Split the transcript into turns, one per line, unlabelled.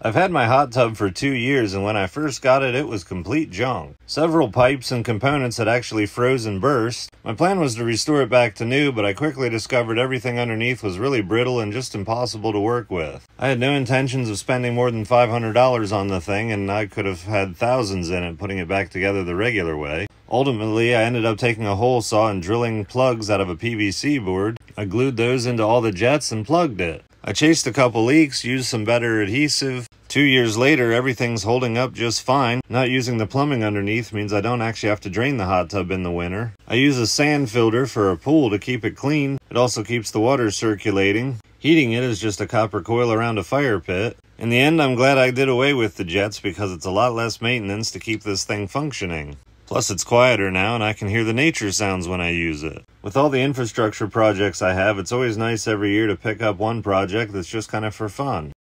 I've had my hot tub for two years, and when I first got it, it was complete junk. Several pipes and components had actually frozen burst. My plan was to restore it back to new, but I quickly discovered everything underneath was really brittle and just impossible to work with. I had no intentions of spending more than $500 on the thing, and I could have had thousands in it putting it back together the regular way. Ultimately, I ended up taking a hole saw and drilling plugs out of a PVC board. I glued those into all the jets and plugged it. I chased a couple leaks, used some better adhesive. Two years later, everything's holding up just fine. Not using the plumbing underneath means I don't actually have to drain the hot tub in the winter. I use a sand filter for a pool to keep it clean. It also keeps the water circulating. Heating it is just a copper coil around a fire pit. In the end, I'm glad I did away with the jets because it's a lot less maintenance to keep this thing functioning. Plus, it's quieter now and I can hear the nature sounds when I use it. With all the infrastructure projects I have, it's always nice every year to pick up one project that's just kind of for fun.